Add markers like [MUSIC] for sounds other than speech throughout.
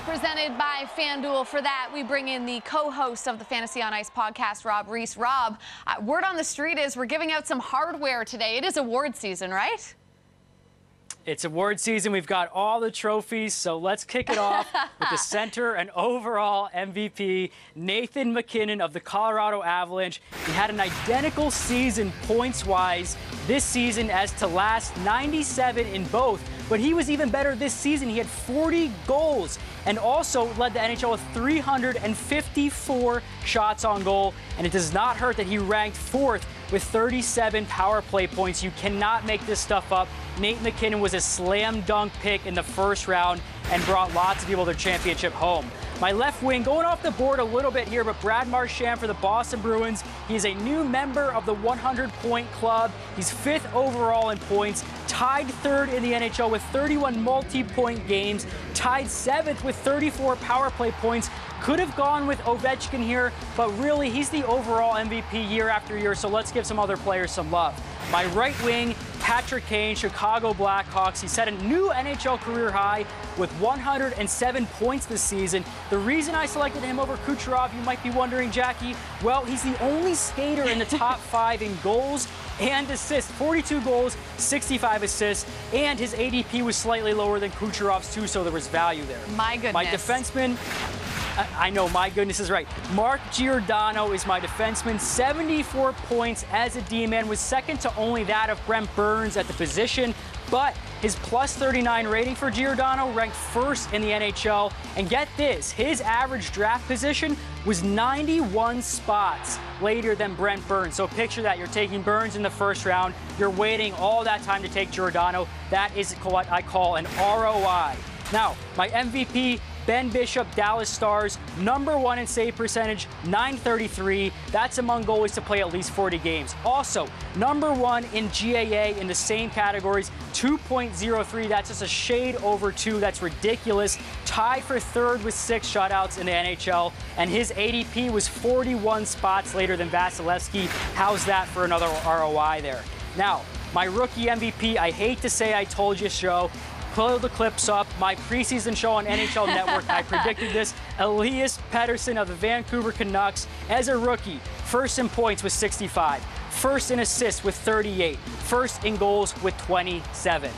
presented by FanDuel. For that, we bring in the co-host of the Fantasy on Ice podcast, Rob Reese. Rob, uh, word on the street is we're giving out some hardware today. It is award season, right? It's award season. We've got all the trophies, so let's kick it off [LAUGHS] with the center and overall MVP, Nathan MacKinnon of the Colorado Avalanche. He had an identical season points wise this season as to last 97 in both, but he was even better this season. He had 40 goals and also led the NHL with 354 shots on goal. And it does not hurt that he ranked fourth with 37 power play points. You cannot make this stuff up. Nate MacKinnon was a slam dunk pick in the first round and brought lots of people their championship home. My left wing going off the board a little bit here, but Brad Marchand for the Boston Bruins. He's a new member of the 100 point club. He's fifth overall in points, tied third in the NHL with 31 multi point games, tied seventh with 34 power play points. Could have gone with Ovechkin here, but really he's the overall MVP year after year, so let's give some other players some love. My right wing, Patrick Kane, Chicago Blackhawks. He set a new NHL career high with 107 points this season. The reason I selected him over Kucherov, you might be wondering, Jackie, well, he's the only skater in the top [LAUGHS] five in goals and assists 42 goals, 65 assists, and his ADP was slightly lower than Kucherov's, too, so there was value there. My goodness. My defenseman, I know, my goodness is right. Mark Giordano is my defenseman. 74 points as a D-man was second to only that of Brent Burns at the position. But his plus 39 rating for Giordano ranked first in the NHL. And get this, his average draft position was 91 spots later than Brent Burns. So picture that. You're taking Burns in the first round. You're waiting all that time to take Giordano. That is what I call an ROI. Now, my MVP Ben Bishop, Dallas Stars, number one in save percentage, 933. That's among goalies to play at least 40 games. Also, number one in GAA in the same categories, 2.03. That's just a shade over two. That's ridiculous. Tied for third with six shutouts in the NHL. And his ADP was 41 spots later than Vasilevskiy. How's that for another ROI there? Now, my rookie MVP, I hate to say I told you show, pull the clips up. My preseason show on NHL [LAUGHS] Network, I predicted this. Elias Pettersson of the Vancouver Canucks as a rookie, first in points with 65, first in assists with 38, first in goals with 27.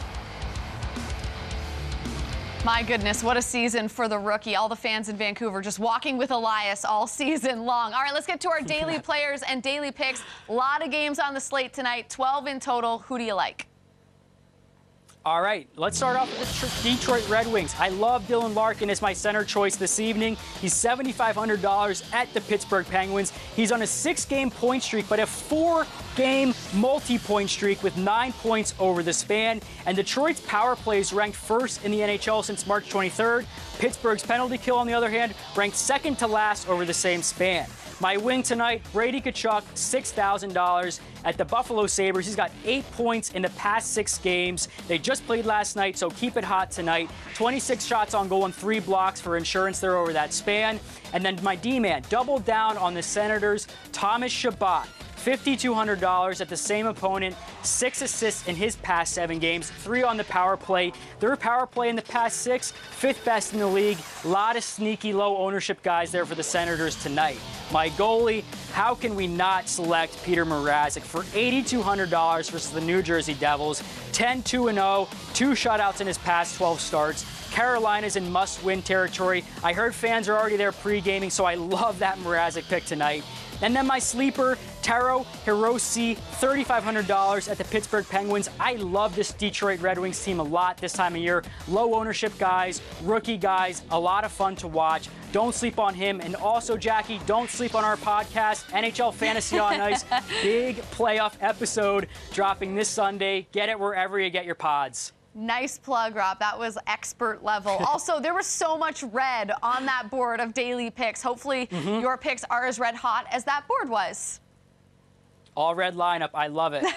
My goodness, what a season for the rookie. All the fans in Vancouver just walking with Elias all [LAUGHS] season long. All right, let's get to our daily [LAUGHS] players and daily picks. A lot of games on the slate tonight, 12 in total. Who do you like? All right, let's start off with the Detroit Red Wings. I love Dylan Larkin as my center choice this evening. He's $7,500 at the Pittsburgh Penguins. He's on a six game point streak, but a four game multi point streak with nine points over the span. And Detroit's power play is ranked first in the NHL since March 23rd. Pittsburgh's penalty kill, on the other hand, ranked second to last over the same span. My wing tonight, Brady Tkachuk, $6,000 at the Buffalo Sabres. He's got eight points in the past six games. They just played last night, so keep it hot tonight. 26 shots on goal and three blocks for insurance there over that span. And then my D-man, doubled down on the Senators, Thomas Chabot. $5,200 at the same opponent, six assists in his past seven games, three on the power play. Their power play in the past six, fifth best in the league. A lot of sneaky low ownership guys there for the Senators tonight. My goalie, how can we not select Petr Mrazek for $8,200 versus the New Jersey Devils? 10 2 0, two shutouts in his past 12 starts. Carolina's in must win territory. I heard fans are already there pre gaming, so I love that Mrazek pick tonight. And then my sleeper, Taro Hirose, $3,500 at the Pittsburgh Penguins. I love this Detroit Red Wings team a lot this time of year. Low ownership guys, rookie guys, a lot of fun to watch. Don't sleep on him. And also, Jackie, don't sleep on our podcast, NHL Fantasy on Ice. [LAUGHS] Big playoff episode dropping this Sunday. Get it wherever you get your pods. Nice plug, Rob. That was expert level. [LAUGHS] also, there was so much red on that board of daily picks. Hopefully, mm-hmm. your picks are as red hot as that board was. All red lineup. I love it. [LAUGHS]